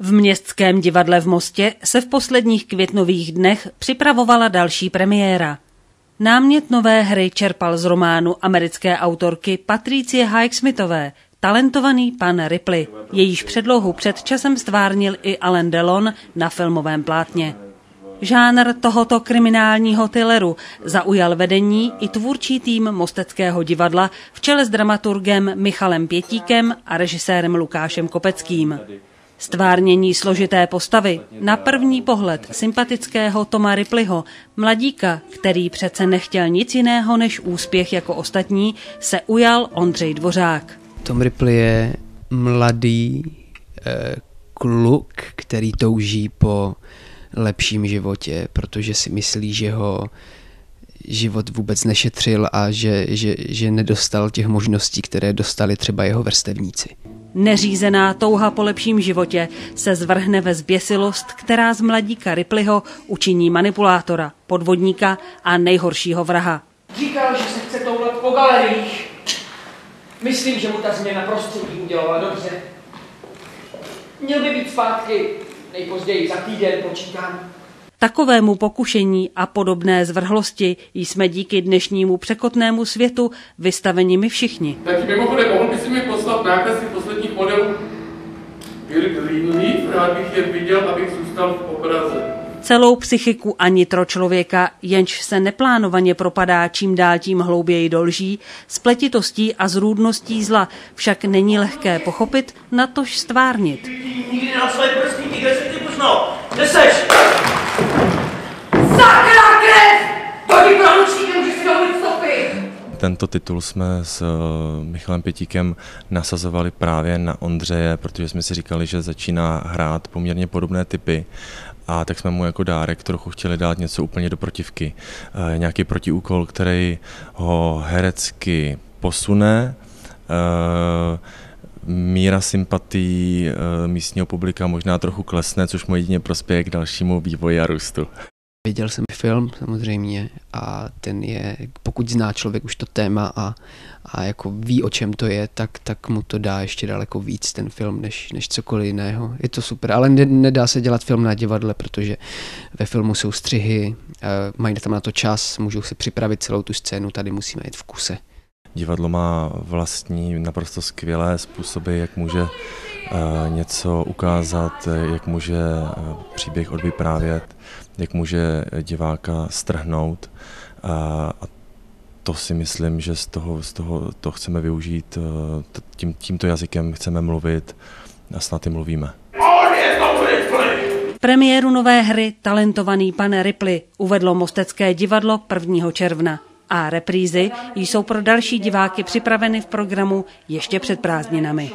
V Městském divadle v Mostě se v posledních květnových dnech připravovala další premiéra. Námět nové hry čerpal z románu americké autorky Patricie Highsmithové Talentovaný pan Ripley. Jejíž předlohu před časem stvárnil i Alain Delon na filmovém plátně. Žánr tohoto kriminálního thrilleru zaujal vedení i tvůrčí tým Mosteckého divadla v čele s dramaturgem Michalem Pětíkem a režisérem Lukášem Kopeckým. Stvárnění složité postavy, na první pohled sympatického Toma Ripleyho, mladíka, který přece nechtěl nic jiného než úspěch jako ostatní, se ujal Ondřej Dvořák. Tom Ripley je mladý eh, kluk, který touží po lepším životě, protože si myslí, že ho život vůbec nešetřil a že, že, že nedostal těch možností, které dostali třeba jeho vrstevníci. Neřízená touha po lepším životě se zvrhne ve zběsilost, která z mladíka Ripleyho učiní manipulátora, podvodníka a nejhoršího vraha. Říkal, že se chce toulat po galeriích. Myslím, že mu ta změna prostředí udělala dobře. Měl by být zpátky nejpozději za týden, počítám. Takovému pokušení a podobné zvrhlosti jsme díky dnešnímu překotnému světu vystaveni my všichni. Tak mimochodem, mohl by si mi poslat nákresy posledních modelů Greenleaf? Rád bych je viděl, abych zůstal v obraze. Celou psychiku a nitro člověka, jenž se neplánovaně propadá čím dál tím hlouběji do lží, spletitostí a zrůdností zla, však není lehké pochopit, natož stvárnit. Nikdy na své prstíky, kde se ty Kde seš? Tento titul jsme s eh, Michalem Pětíkem nasazovali právě na Ondřeje, protože jsme si říkali, že začíná hrát poměrně podobné typy a tak jsme mu jako dárek trochu chtěli dát něco úplně do protivky. E, nějaký protiúkol, který ho herecky posune, e, míra sympatí místního publika možná trochu klesne, což mu jedině prospěje k dalšímu vývoji a růstu. Viděl jsem film samozřejmě a ten je, pokud zná člověk už to téma a, a jako ví, o čem to je, tak, tak mu to dá ještě daleko víc ten film, než, než cokoliv jiného. Je to super, ale ne, nedá se dělat film na divadle, protože ve filmu jsou střihy, eh, mají tam na to čas, můžou si připravit celou tu scénu, tady musíme jít v kuse. Divadlo má vlastní naprosto skvělé způsoby, jak může něco ukázat, jak může eh, příběh odvyprávět, jak může diváka strhnout. A to si myslím, že z toho, z toho to chceme využít, eh, tím, tímto jazykem chceme mluvit a snad i mluvíme. Premiéru nové hry Talentovaný pan Ripley uvedlo Mostecké divadlo 1. června a reprízy jsou pro další diváky připraveny v programu ještě před prázdninami.